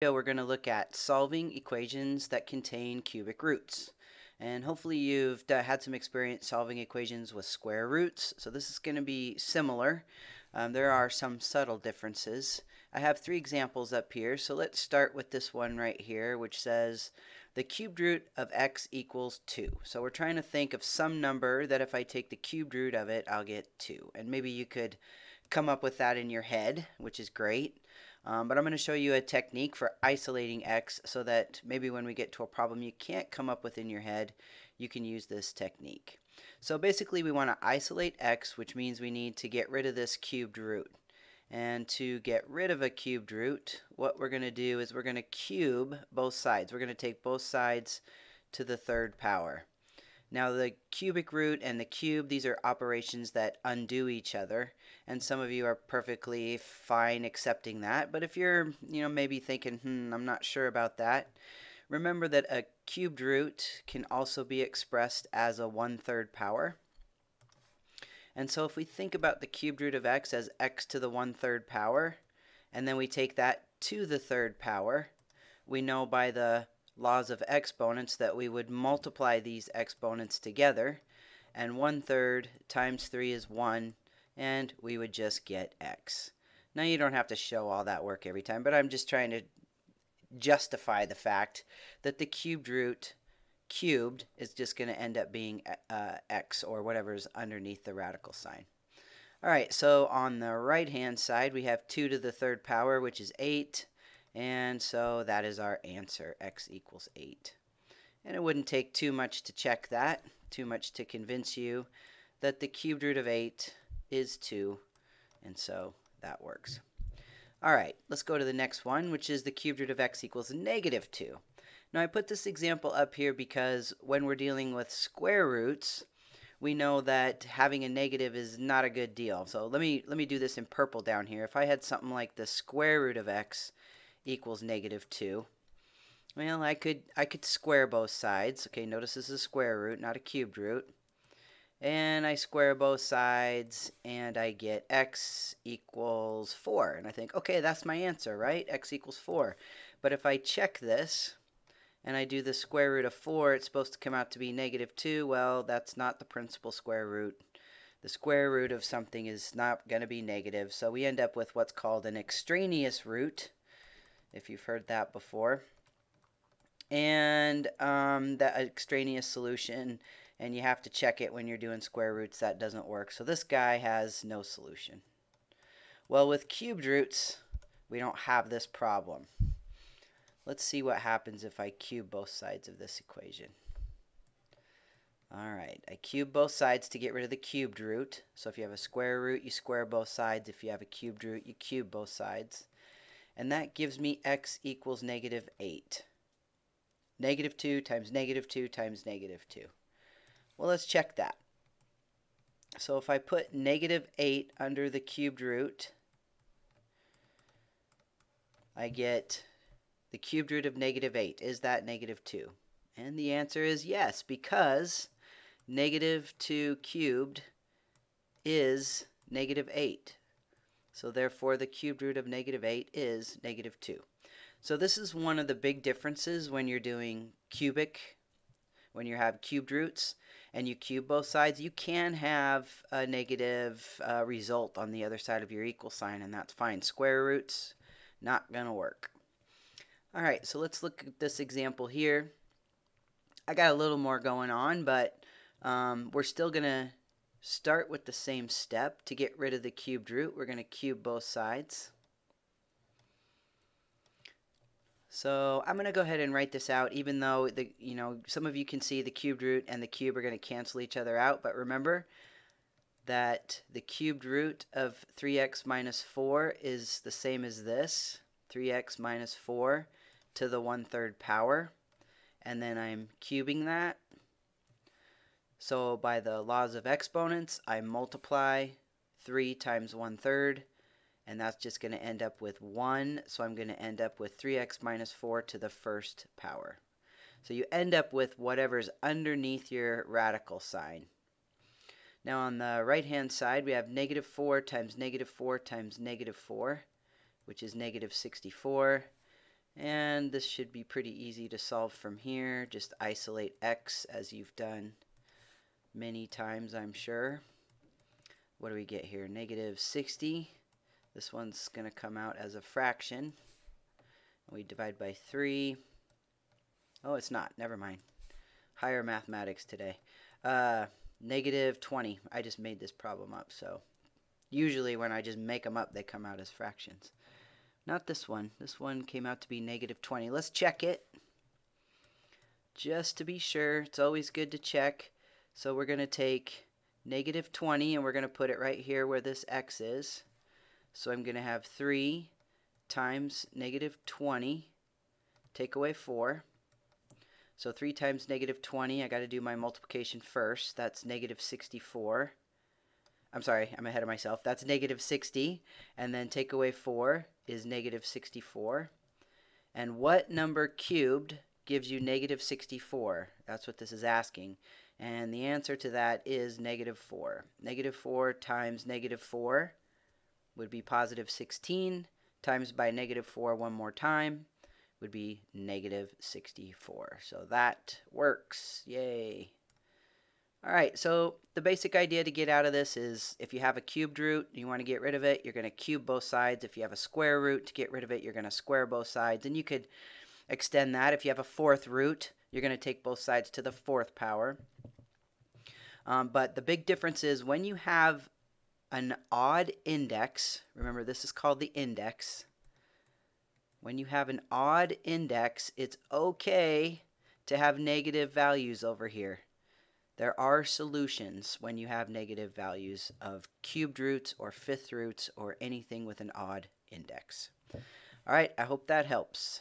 video we're going to look at solving equations that contain cubic roots. And hopefully you've had some experience solving equations with square roots. So this is going to be similar. Um, there are some subtle differences. I have three examples up here. So let's start with this one right here, which says the cubed root of x equals 2. So we're trying to think of some number that if I take the cubed root of it, I'll get 2. And maybe you could come up with that in your head, which is great. Um, but I'm going to show you a technique for isolating x so that maybe when we get to a problem you can't come up with in your head, you can use this technique. So basically we want to isolate x, which means we need to get rid of this cubed root. And to get rid of a cubed root, what we're going to do is we're going to cube both sides. We're going to take both sides to the third power. Now the cubic root and the cube, these are operations that undo each other. And some of you are perfectly fine accepting that. But if you're, you know, maybe thinking, hmm, I'm not sure about that, remember that a cubed root can also be expressed as a one-third power. And so if we think about the cubed root of x as x to the one-third power, and then we take that to the third power, we know by the laws of exponents that we would multiply these exponents together and one third times 3 is 1 and we would just get x. Now you don't have to show all that work every time but I'm just trying to justify the fact that the cubed root cubed is just going to end up being uh, x or whatever is underneath the radical sign. Alright, so on the right hand side we have 2 to the third power which is 8 and so that is our answer, x equals 8. And it wouldn't take too much to check that, too much to convince you that the cubed root of 8 is 2, and so that works. All right, let's go to the next one, which is the cubed root of x equals negative 2. Now I put this example up here because when we're dealing with square roots, we know that having a negative is not a good deal. So let me let me do this in purple down here. If I had something like the square root of x equals negative 2. Well, I could I could square both sides. Okay, notice this is a square root, not a cubed root. And I square both sides, and I get x equals 4. And I think, okay, that's my answer, right? x equals 4. But if I check this, and I do the square root of 4, it's supposed to come out to be negative 2. Well, that's not the principal square root. The square root of something is not going to be negative, so we end up with what's called an extraneous root if you've heard that before. And um, that extraneous solution, and you have to check it when you're doing square roots, that doesn't work. So this guy has no solution. Well, with cubed roots, we don't have this problem. Let's see what happens if I cube both sides of this equation. Alright, I cube both sides to get rid of the cubed root. So if you have a square root, you square both sides. If you have a cubed root, you cube both sides and that gives me x equals negative 8. Negative 2 times negative 2 times negative 2. Well, let's check that. So if I put negative 8 under the cubed root, I get the cubed root of negative 8. Is that negative 2? And the answer is yes, because negative 2 cubed is negative 8. So therefore the cubed root of negative 8 is negative 2. So this is one of the big differences when you're doing cubic, when you have cubed roots and you cube both sides, you can have a negative uh, result on the other side of your equal sign and that's fine. Square roots, not going to work. Alright, so let's look at this example here. I got a little more going on, but um, we're still going to start with the same step. To get rid of the cubed root, we're going to cube both sides. So I'm going to go ahead and write this out, even though the you know some of you can see the cubed root and the cube are going to cancel each other out. But remember that the cubed root of 3x minus 4 is the same as this, 3x minus 4 to the 1 third power. And then I'm cubing that. So by the laws of exponents, I multiply 3 times 1 third, and that's just going to end up with 1. So I'm going to end up with 3x minus 4 to the first power. So you end up with whatever's underneath your radical sign. Now on the right hand side, we have negative 4 times negative 4 times negative 4, which is negative 64. And this should be pretty easy to solve from here. Just isolate x as you've done many times, I'm sure. What do we get here? Negative 60. This one's going to come out as a fraction. We divide by 3. Oh, it's not. Never mind. Higher mathematics today. Uh, negative 20. I just made this problem up, so usually when I just make them up, they come out as fractions. Not this one. This one came out to be negative 20. Let's check it. Just to be sure. It's always good to check. So we're going to take negative 20 and we're going to put it right here where this x is. So I'm going to have 3 times negative 20, take away 4. So 3 times negative 20, I got to do my multiplication first. That's negative 64. I'm sorry, I'm ahead of myself. That's negative 60. And then take away 4 is negative 64. And what number cubed gives you negative 64? That's what this is asking. And the answer to that is negative 4. Negative 4 times negative 4 would be positive 16 times by negative 4 one more time would be negative 64. So that works. Yay. All right, so the basic idea to get out of this is if you have a cubed root, you want to get rid of it, you're going to cube both sides. If you have a square root, to get rid of it, you're going to square both sides. And you could extend that. If you have a fourth root, you're going to take both sides to the fourth power. Um, but the big difference is when you have an odd index, remember this is called the index. When you have an odd index, it's okay to have negative values over here. There are solutions when you have negative values of cubed roots or fifth roots or anything with an odd index. All right, I hope that helps.